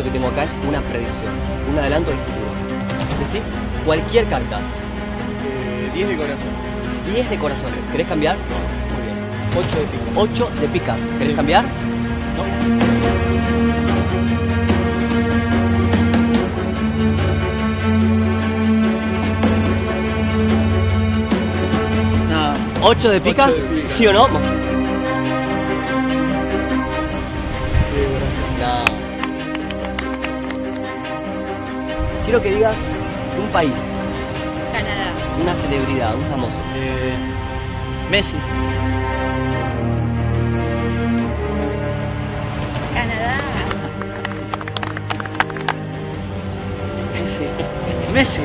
esto que tengo acá es una predicción, un adelanto del futuro. Decí cualquier carta. 10 eh, de corazón. 10 de corazones. ¿Querés cambiar? No. Muy bien. 8 de picas. 8 de picas. ¿Querés sí. cambiar? No. ¿Ocho de picas? Ocho de picas. ¿Sí o no? Quiero que digas un país, Canadá. una celebridad, un famoso. Eh, Messi. Canadá. Messi. Messi.